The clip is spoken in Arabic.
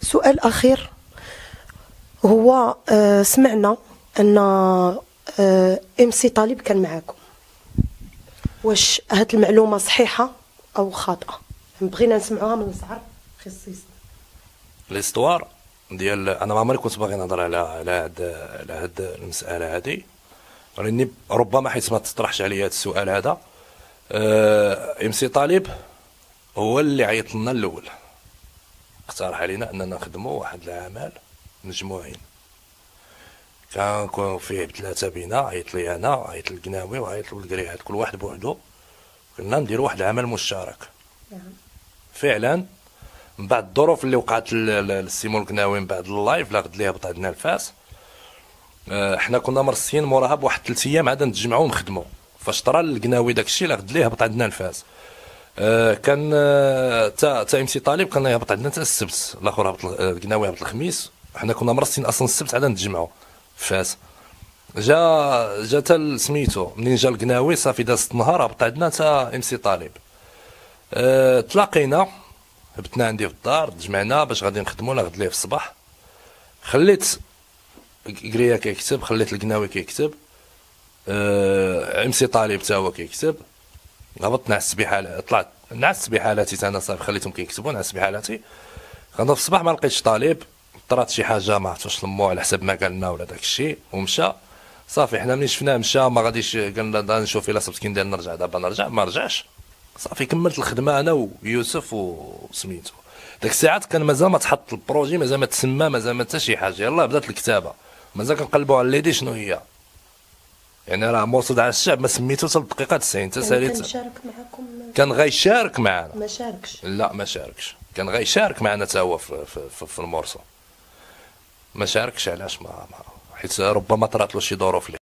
سؤال أخير. هو آه، سمعنا أن إم سي طالب كان معاكم. واش هاد المعلومة صحيحة أو خاطئة؟ بغينا نسمعوها من لزعر خصيصا l'histoire ديال أنا ما عمري كنت باغي نهضر على على هاد على هاد المسألة هادي. لاني ربما حيت ما تطرحش عليا هاد السؤال هذا أه إم سي طالب هو اللي عيط لنا الأول. اقترح علينا أننا نخدموا واحد العمل مجموعين. كان فيه ثلاثة بينا عيط لي أنا عيط للقناوي وعيط للقريعات كل واحد بوحدو. قلنا نديروا واحد العمل مشترك. نعم. فعلا من بعد الظروف اللي وقعت لسيمو القناوي من بعد ال live الغد ليه هبط عندنا الفاس. آه، حنا كنا مرسيين موراها بواحد ثلاث أيام عاد نتجمعوا ونخدموا فاش طرا القناوي داك الشيء الغد ليه هبط عندنا الفاس. كان تا تا إم سي طالب كان يهبط عندنا تا السبت. الآخر هبط القناوي هبط الخميس. حنا كنا مرسين أصلا السبت عاد نتجمعوا فاس. جا جا تا سميتو. منين جا القناوي؟ صافي داز النهار هبط عندنا تا إم سي طالب. أه تلاقينا هبطنا عندي في الدار تجمعنا باش غادي نخدموا الغد ليه في الصباح. خليت قرية كيكتب خليت القناوي كيكتب. أه إم سي طالب تا هو كيكتب. هبطت نعس بحال طلعت. نعس بحالاتي أنا صافي خليتهم كيكتبوا نعس بحالاتي غنوض في الصباح ما لقيتش طالب طرات شي حاجة ما عرفتش لمو على حسب ما قالنا ولا داك الشيء ومشى. صافي حنا ملي شفناه؟ مشى ما غاديش قلنا نشوف إلا صبت كي ندير نرجع دابا نرجع ما رجعش. صافي كملت الخدمة أنا ويوسف وسميتو. ديك الساعات كان مازال ما تحط ال projet مازال ما تسمى مازال ما حتى شي حاجة. يلاه بدات الكتابة. مازال كنقلبوا على l'idée شنو هي. يعني راه morceau عاش الشعب ما سميتو حتى الدقيقة 90 حتى ساليت كان شارك معكم كان غيشارك معنا. ما شاركش. لا ما شاركش. كان غيشارك معنا حتى هو في, في, في, ال morceau ما شاركش علاش ما, ما حيت ربما طرات له شي ظروف اللي